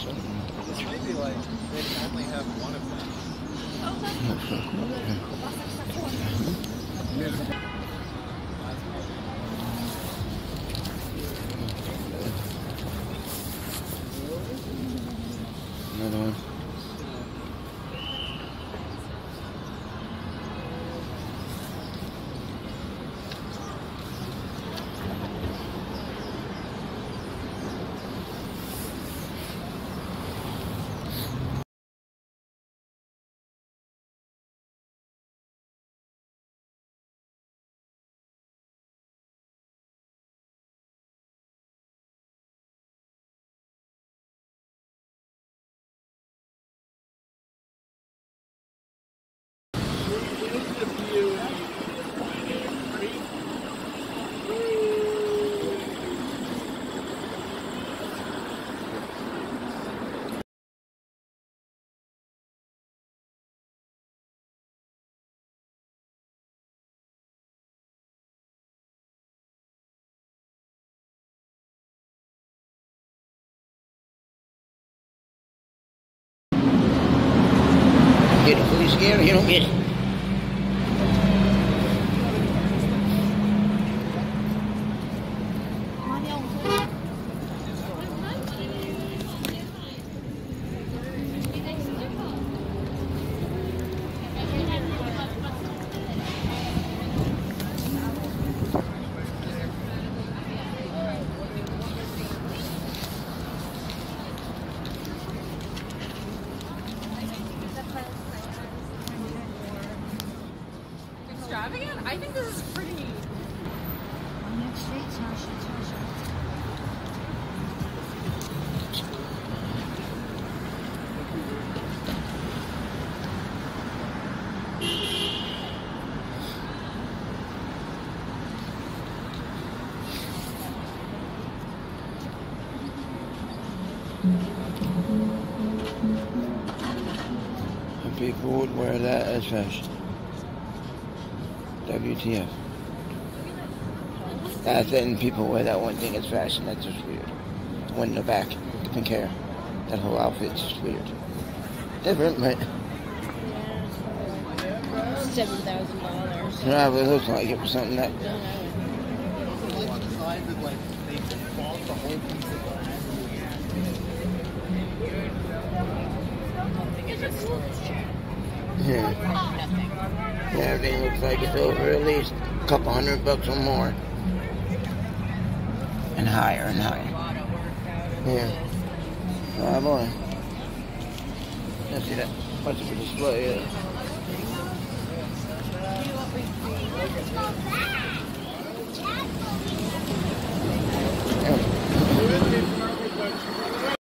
This might be like they only have one of them. Another one. Get it. Fully scared you don't get it. Extravagant? I think this is pretty. People would wear that as fashion. WTF. That's it, people wear that one thing as fashion. That's just weird. One in the back, pink hair. That whole outfit's just weird. Different, but Seven thousand dollars. no, it looks like it for something that. Yeah. yeah. Everything looks like it's over at least a couple hundred bucks or more. And higher and higher. Yeah. Oh boy. Let's see that. Much of display, yeah.